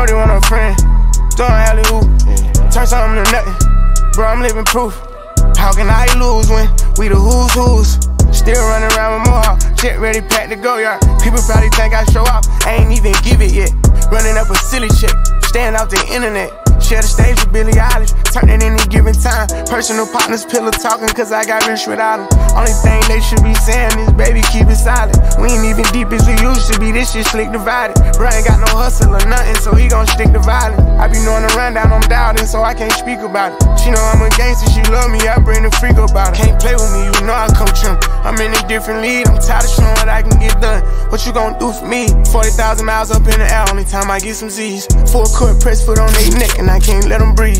Shorty want a friend, throwing alley-oop. Turn something to nothing, bro, I'm living proof. How can I lose when we the who's who's? Still running around with more, shit ready, packed to go yard. People probably think I show off, I ain't even give it yet. Running up a silly chick, staying off the internet. Share the stage with Billie Eilish, turn it any given time. Personal partners, pillow talking, cause I got rich without them. Only thing they should be saying is, baby, keep it silent. We ain't even deep as to be, this shit slick divided. Bro ain't got no hustle or nothing, so he gon' stick to violence. I be knowing the rundown, I'm doubting, so I can't speak about it. She know I'm a gangster, she love me, I bring the freak about it. Can't play with me, you know I come trim. I'm in a different league, I'm tired of showing what I can get done. What you gon' do for me? 40,000 miles up in the air, only time I get some Z's. Full court press foot on their neck, and I can't let them breathe.